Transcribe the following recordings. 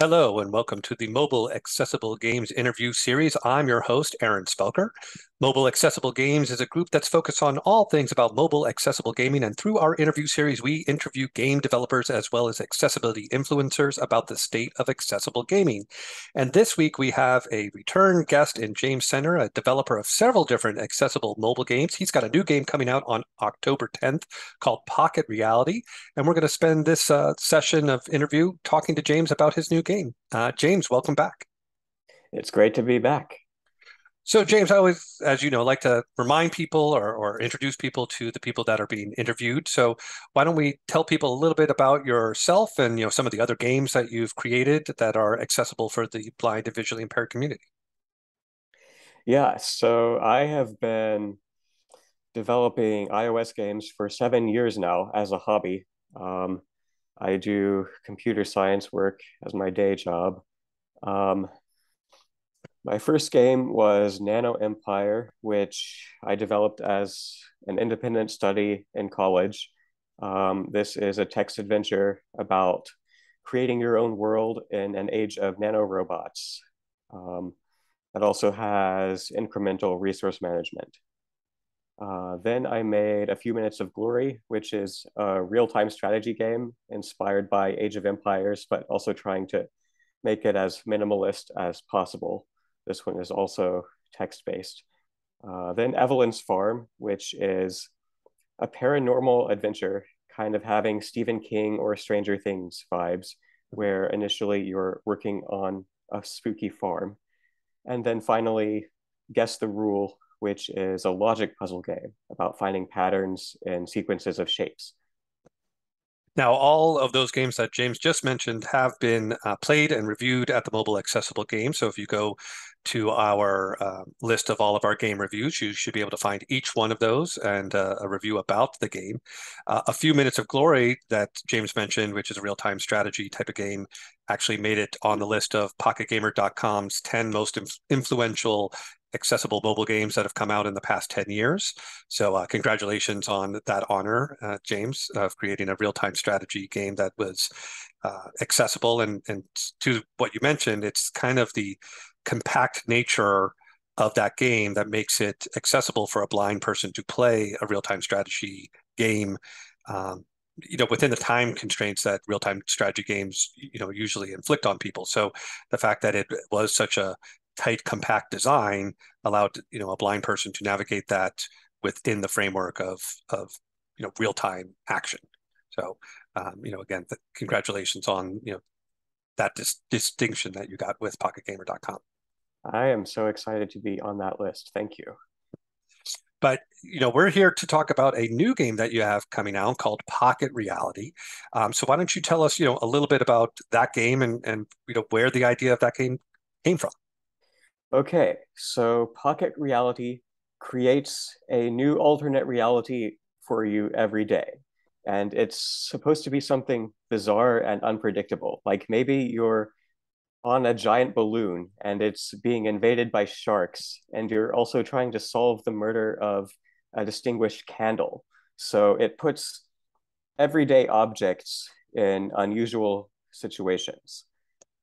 Hello, and welcome to the Mobile Accessible Games interview series. I'm your host, Aaron Spelker. Mobile Accessible Games is a group that's focused on all things about mobile accessible gaming. And through our interview series, we interview game developers as well as accessibility influencers about the state of accessible gaming. And this week, we have a return guest in James Senter, a developer of several different accessible mobile games. He's got a new game coming out on October 10th called Pocket Reality. And we're going to spend this uh, session of interview talking to James about his new game. Uh, James, welcome back. It's great to be back. So, James, I always, as you know, like to remind people or, or introduce people to the people that are being interviewed. So, why don't we tell people a little bit about yourself and you know some of the other games that you've created that are accessible for the blind and visually impaired community? Yeah, so I have been developing iOS games for seven years now as a hobby. Um, I do computer science work as my day job. Um, my first game was Nano Empire, which I developed as an independent study in college. Um, this is a text adventure about creating your own world in an age of nanorobots. Um, it also has incremental resource management. Uh, then I made A Few Minutes of Glory, which is a real time strategy game inspired by Age of Empires, but also trying to make it as minimalist as possible. This one is also text based. Uh, then Evelyn's Farm, which is a paranormal adventure, kind of having Stephen King or Stranger Things vibes, where initially you're working on a spooky farm. And then finally, Guess the Rule, which is a logic puzzle game about finding patterns and sequences of shapes. Now, all of those games that James just mentioned have been uh, played and reviewed at the Mobile Accessible Game. So if you go to our uh, list of all of our game reviews, you should be able to find each one of those and uh, a review about the game. Uh, a few minutes of glory that James mentioned, which is a real-time strategy type of game, actually made it on the list of PocketGamer.com's 10 most influential accessible mobile games that have come out in the past 10 years. So uh, congratulations on that honor, uh, James, of creating a real-time strategy game that was uh, accessible. And, and to what you mentioned, it's kind of the compact nature of that game that makes it accessible for a blind person to play a real-time strategy game um, you know within the time constraints that real-time strategy games you know usually inflict on people so the fact that it was such a tight, compact design allowed you know a blind person to navigate that within the framework of of you know real time action. So um, you know again, the, congratulations on you know that dis- distinction that you got with PocketGamer.com. I am so excited to be on that list. Thank you. But you know, we're here to talk about a new game that you have coming out called Pocket Reality. Um, so why don't you tell us, you know, a little bit about that game and and you know where the idea of that game came from? Okay, so Pocket Reality creates a new alternate reality for you every day. And it's supposed to be something bizarre and unpredictable. Like maybe you're on a giant balloon and it's being invaded by sharks, and you're also trying to solve the murder of a distinguished candle. So it puts everyday objects in unusual situations.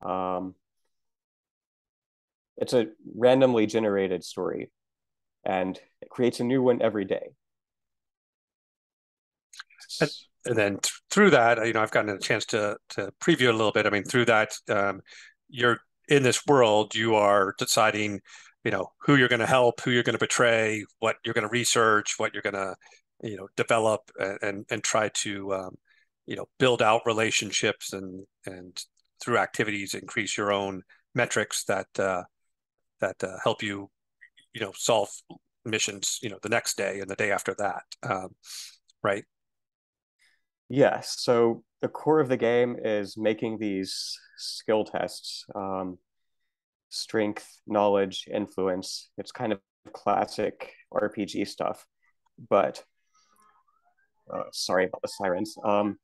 Um, it's a randomly generated story and it creates a new one every day. And, and then th- through that you know i've gotten a chance to to preview a little bit. I mean through that um, you're in this world you are deciding you know who you're going to help who you're going to betray what you're going to research what you're going to you know develop and and, and try to um, you know build out relationships and and through activities increase your own metrics that uh, that uh, help you, you know, solve missions, you know, the next day and the day after that, um, right? Yes. So the core of the game is making these skill tests, um, strength, knowledge, influence. It's kind of classic RPG stuff, but uh, sorry about the sirens. Um,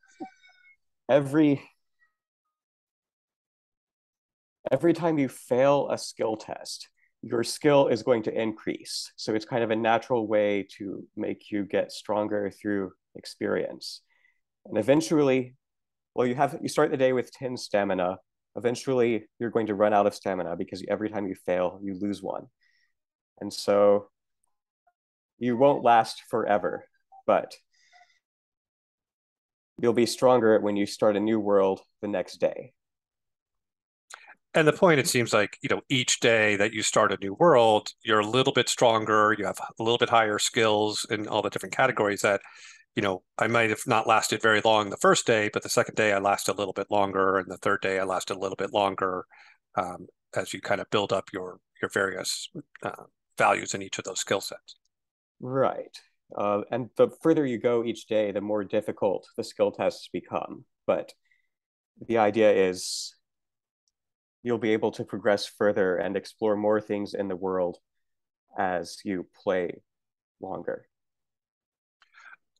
every every time you fail a skill test, your skill is going to increase. So it's kind of a natural way to make you get stronger through experience. And eventually, well, you have you start the day with 10 stamina, eventually you're going to run out of stamina because every time you fail, you lose one. And so you won't last forever, but you'll be stronger when you start a new world the next day. And the point, it seems like, you know, each day that you start a new world, you're a little bit stronger, you have a little bit higher skills in all the different categories that, you know, I might have not lasted very long the first day, but the second day I lasted a little bit longer, and the third day I lasted a little bit longer um, as you kind of build up your your various uh, values in each of those skill sets. Right. Uh, and the further you go each day, the more difficult the skill tests become. But the idea is you'll be able to progress further and explore more things in the world as you play longer.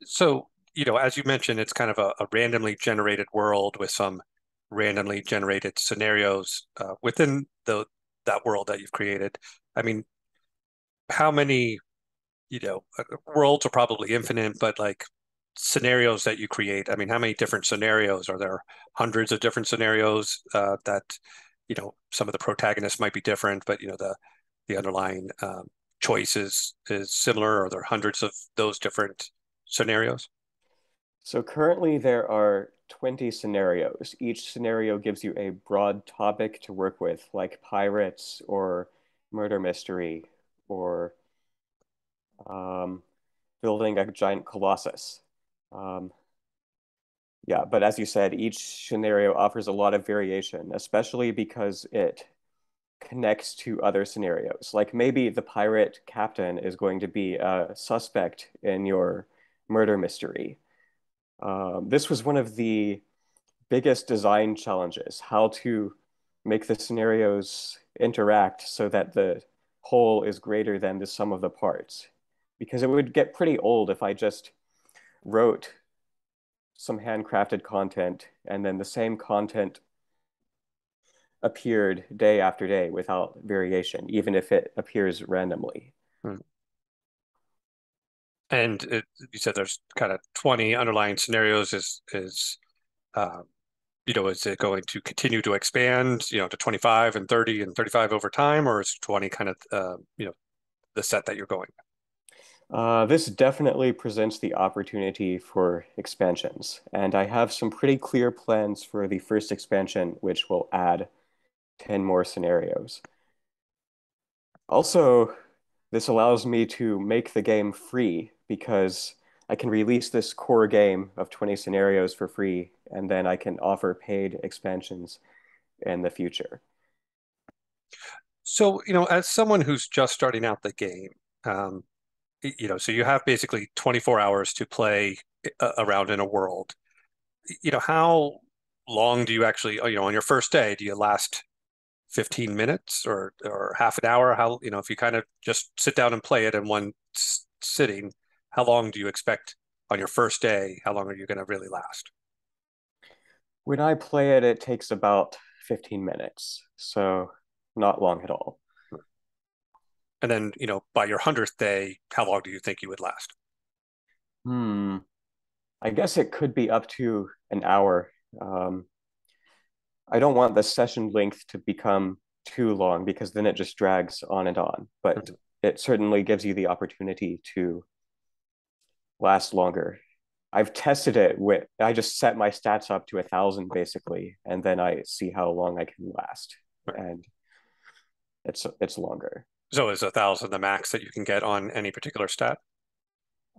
So, you know, as you mentioned, it's kind of a, a randomly generated world with some randomly generated scenarios uh, within the that world that you've created. I mean, how many, you know, uh, worlds are probably infinite, but like scenarios that you create, I mean, how many different scenarios are there? Hundreds of different scenarios uh, that you know some of the protagonists might be different, but you know the the underlying um, choice is is similar. or there are hundreds of those different scenarios? So currently there are 20 scenarios. Each scenario gives you a broad topic to work with, like pirates or murder mystery or um, building a giant colossus. Um, yeah, but as you said, each scenario offers a lot of variation, especially because it connects to other scenarios. Like maybe the pirate captain is going to be a suspect in your murder mystery. Um, this was one of the biggest design challenges, how to make the scenarios interact so that the whole is greater than the sum of the parts. Because it would get pretty old if I just wrote some handcrafted content, and then the same content appeared day after day without variation, even if it appears randomly. Hmm. And it, you said there's kind of 20 underlying scenarios. Is is uh, you know is it going to continue to expand? You know, to 25 and 30 and 35 over time, or is 20 kind of uh, you know the set that you're going? Uh, this definitely presents the opportunity for expansions, and I have some pretty clear plans for the first expansion, which will add 10 more scenarios. Also, this allows me to make the game free because I can release this core game of 20 scenarios for free, and then I can offer paid expansions in the future. So, you know, as someone who's just starting out the game, um, you know, so you have basically 24 hours to play uh, around in a world. You know, how long do you actually, you know, on your first day, do you last 15 minutes or or half an hour? How, you know, if you kind of just sit down and play it in one sitting, how long do you expect on your first day? How long are you going to really last? When I play it, it takes about 15 minutes. So not long at all. And then, you know, by your hundredth day, how long do you think you would last? Hmm. I guess it could be up to an hour. Um, I don't want the session length to become too long because then it just drags on and on. But mm-hmm. it certainly gives you the opportunity to last longer. I've tested it with I just set my stats up to a thousand basically, and then I see how long I can last, right. and it's it's longer. So is a thousand the max that you can get on any particular stat?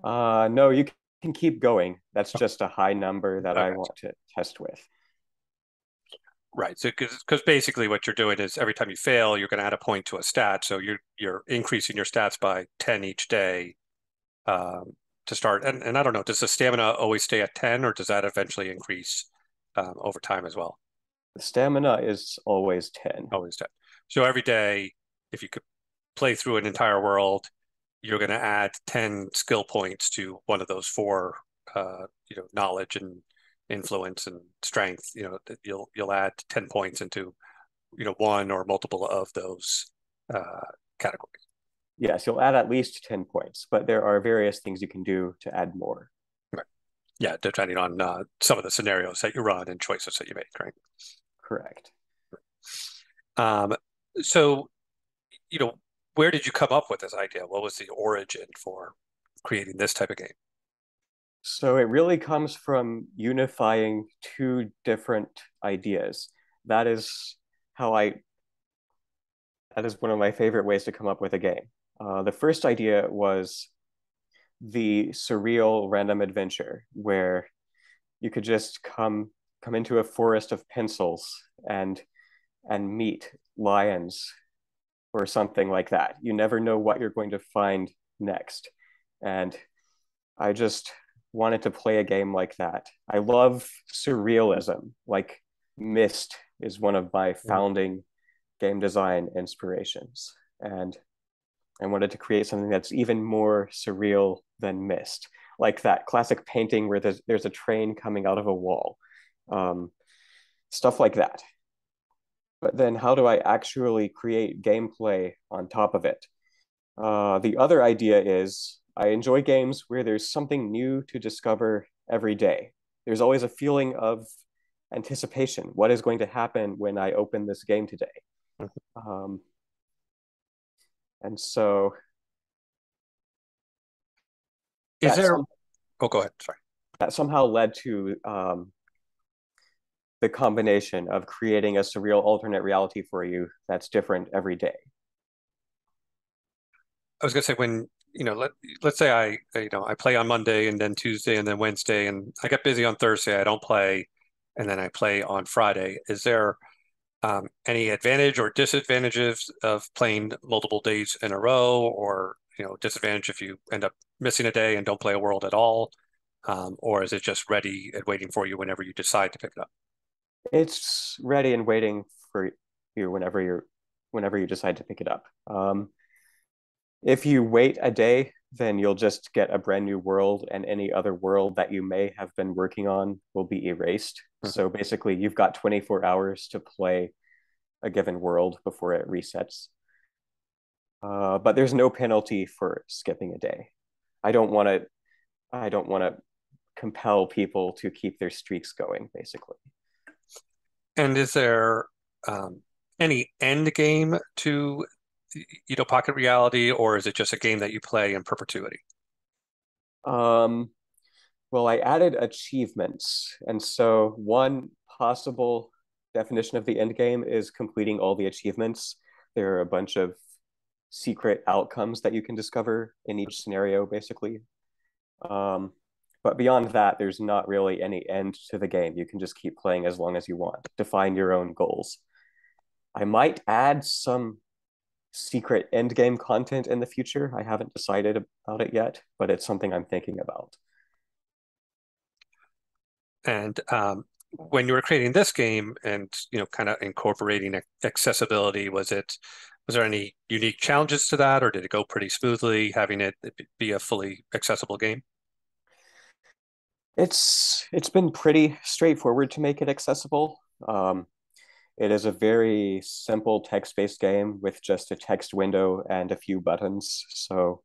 Uh, no, you can keep going. That's just a high number that okay. I want to test with. Right. So cause because basically what you're doing is every time you fail, you're going to add a point to a stat. So you're you're increasing your stats by 10 each day um, to start. And, and I don't know, does the stamina always stay at 10 or does that eventually increase um, over time as well? The stamina is always 10. Always 10. So every day, if you could play through an entire world, you're going to add 10 skill points to one of those four, uh, you know, knowledge and influence and strength. You know, you'll you'll add 10 points into, you know, one or multiple of those uh, categories. Yes, you'll add at least 10 points, but there are various things you can do to add more. Right. Yeah, depending on uh, some of the scenarios that you run and choices that you make, right? Correct. Um, so, you know, where did you come up with this idea? What was the origin for creating this type of game? So it really comes from unifying two different ideas. That is how I, that is one of my favorite ways to come up with a game. Uh, the first idea was the surreal random adventure where you could just come come into a forest of pencils and and meet lions or something like that. You never know what you're going to find next. And I just wanted to play a game like that. I love surrealism. Like Myst is one of my founding game design inspirations. And I wanted to create something that's even more surreal than Myst, like that classic painting where there's, there's a train coming out of a wall, um, stuff like that. But then, how do I actually create gameplay on top of it? Uh, the other idea is I enjoy games where there's something new to discover every day. There's always a feeling of anticipation. What is going to happen when I open this game today? Mm-hmm. Um, and so, is there? Some, oh, go ahead. Sorry. That somehow led to um, the combination of creating a surreal alternate reality for you that's different every day. I was gonna say when you know, let let's say I you know I play on Monday and then Tuesday and then Wednesday and I get busy on Thursday. I don't play, and then I play on Friday. Is there um, any advantage or disadvantages of playing multiple days in a row, or you know, disadvantage if you end up missing a day and don't play a world at all, um, or is it just ready and waiting for you whenever you decide to pick it up? It's ready and waiting for you whenever you're whenever you decide to pick it up. Um, if you wait a day, then you'll just get a brand new world, and any other world that you may have been working on will be erased. Mm-hmm. So basically, you've got 24 hours to play a given world before it resets. Uh, but there's no penalty for skipping a day. I don't want to. I don't want to compel people to keep their streaks going. Basically. And is there um, any end game to you know pocket reality or is it just a game that you play in perpetuity? Um well i added achievements. And so one possible definition of the end game is completing all the achievements. There are a bunch of secret outcomes that you can discover in each scenario basically. Um, but beyond that there's not really any end to the game you can just keep playing as long as you want define your own goals i might add some secret end game content in the future. I haven't decided about it yet, but it's something I'm thinking about. And um, when you were creating this game and you know kind of incorporating accessibility, was it was there any unique challenges to that, or did it go pretty smoothly having it be a fully accessible game? It's it's been pretty straightforward to make it accessible. Um, it is a very simple text-based game with just a text window and a few buttons. So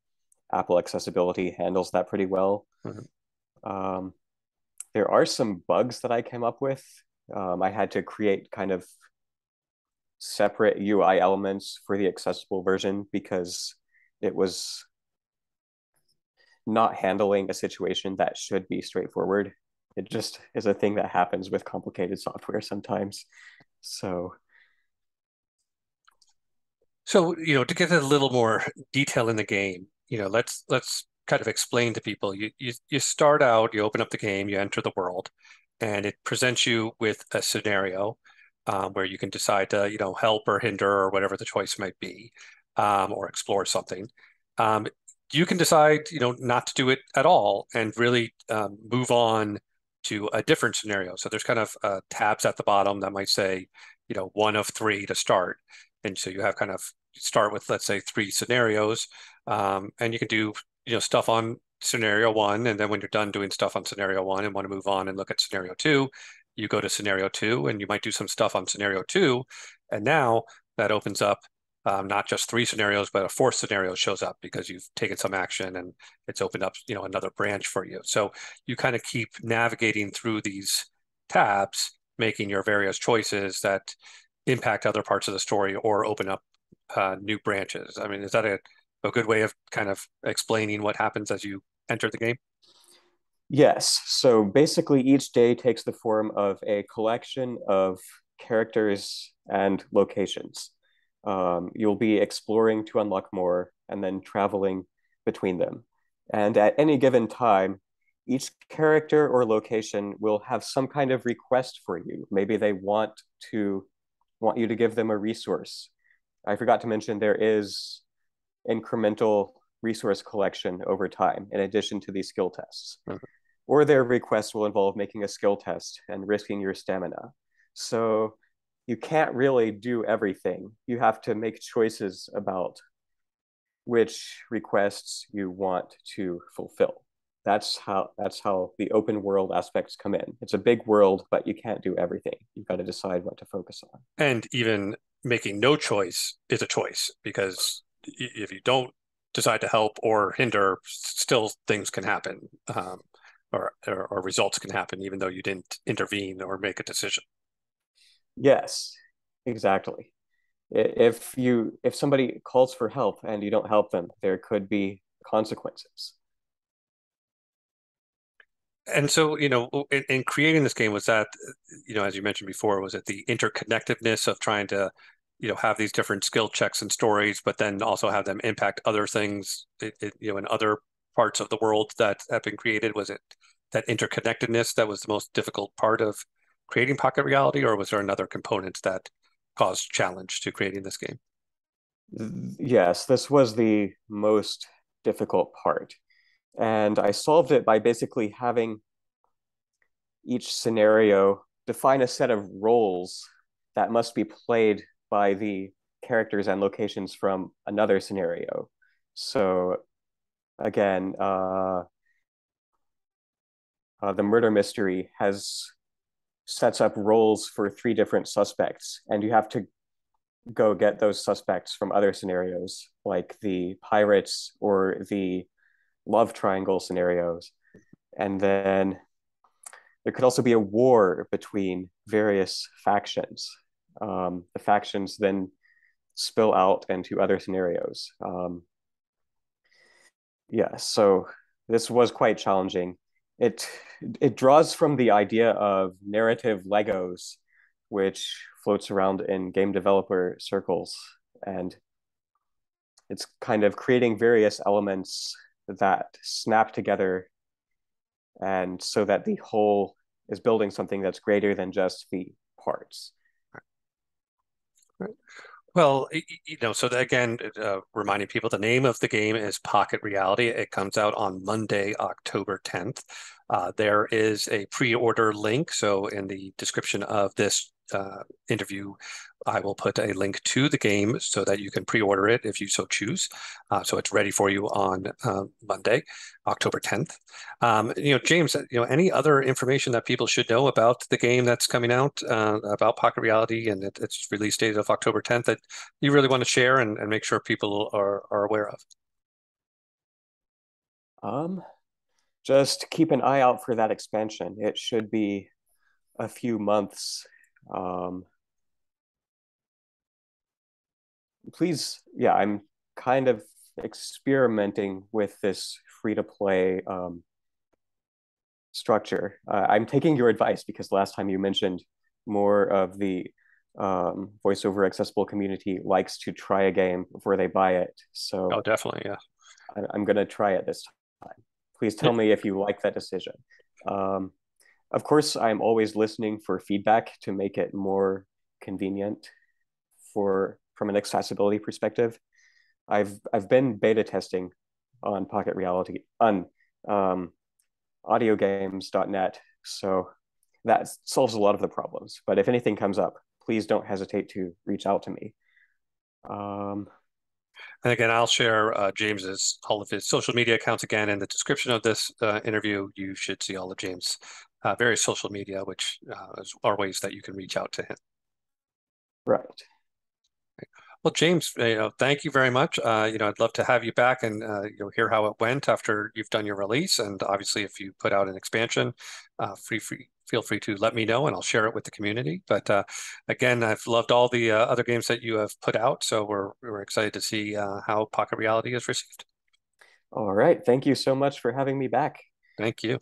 Apple Accessibility handles that pretty well. Mm-hmm. Um, there are some bugs that I came up with. Um, I had to create kind of separate UI elements for the accessible version because it was not handling a situation that should be straightforward. It just is a thing that happens with complicated software sometimes. So, so you know, to get a little more detail in the game, you know, let's let's kind of explain to people. You you you start out, you open up the game, you enter the world, and it presents you with a scenario um, where you can decide to you know help or hinder or whatever the choice might be, um, or explore something. Um, you can decide you know not to do it at all and really um, move on to a different scenario. So there's kind of uh, tabs at the bottom that might say, you know, one of three to start. And so you have kind of start with, let's say, three scenarios, um, and you can do, you know, stuff on scenario one. And then when you're done doing stuff on scenario one and want to move on and look at scenario two, you go to scenario two and you might do some stuff on scenario two. And now that opens up um, not just three scenarios, but a fourth scenario shows up because you've taken some action and it's opened up, you know, another branch for you. So you kind of keep navigating through these tabs, making your various choices that impact other parts of the story or open up uh, new branches. I mean, is that a, a good way of kind of explaining what happens as you enter the game? Yes. So basically, each day takes the form of a collection of characters and locations. Um, you'll be exploring to unlock more and then traveling between them. And at any given time, each character or location will have some kind of request for you. Maybe they want to want you to give them a resource. I forgot to mention there is incremental resource collection over time in addition to these skill tests. Mm-hmm. Or their request will involve making a skill test and risking your stamina. So you can't really do everything. You have to make choices about which requests you want to fulfill. That's how that's how the open world aspects come in. It's a big world, but you can't do everything. You've got to decide what to focus on. And even making no choice is a choice because if you don't decide to help or hinder, still things can happen, um, or, or, or results can happen, even though you didn't intervene or make a decision. Yes, exactly. If you if somebody calls for help and you don't help them, there could be consequences. And so, you know, in, in creating this game, was that, you know, as you mentioned before, was it the interconnectedness of trying to, you know, have these different skill checks and stories, but then also have them impact other things, it, it, you know, in other parts of the world that have been created? Was it that interconnectedness that was the most difficult part of creating Pocket Reality, or was there another component that caused challenge to creating this game? Yes, this was the most difficult part. And I solved it by basically having each scenario define a set of roles that must be played by the characters and locations from another scenario. So again, uh, uh, the murder mystery has sets up roles for three different suspects, and you have to go get those suspects from other scenarios, like the pirates or the love triangle scenarios. And then there could also be a war between various factions. Um, the factions then spill out into other scenarios. Um, yeah, so this was quite challenging it it draws from the idea of narrative Legos, which floats around in game developer circles, and it's kind of creating various elements that snap together, and so that the whole is building something that's greater than just the parts. Right. Well, you know, so again, uh, reminding people the name of the game is Pocket Reality. It comes out on Monday, October 10th. Uh, there is a pre-order link. So in the description of this uh, interview, I will put a link to the game so that you can pre-order it if you so choose. Uh, so it's ready for you on uh, Monday, October 10th. Um, you know, James, you know, any other information that people should know about the game that's coming out uh, about Pocket Reality and it, its release date of October 10th that you really want to share and, and make sure people are, are aware of? Um, just keep an eye out for that expansion. It should be a few months. Um, please, yeah, I'm kind of experimenting with this free to play um, structure. Uh, I'm taking your advice because last time you mentioned more of the um, voiceover accessible community likes to try a game before they buy it. So, oh, definitely, yeah. I, am going to try it this time. Please tell me if you like that decision. Um, of course, I'm always listening for feedback to make it more convenient for from an accessibility perspective. I've I've been beta testing on Pocket Reality on um, audiogames.net, so that solves a lot of the problems. But if anything comes up, please don't hesitate to reach out to me. Um, and again, I'll share uh, James's all of his social media accounts again in the description of this uh, interview. You should see all of James' uh, various social media, which uh, are ways that you can reach out to him. Right. Well, James, you know, thank you very much. Uh, you know, I'd love to have you back and uh, you know hear how it went after you've done your release, and obviously, if you put out an expansion, uh, free free feel free to let me know and I'll share it with the community. But uh, again, I've loved all the uh, other games that you have put out, so we're we're excited to see uh, how Pocket Reality is received. All right. Thank you so much for having me back. Thank you.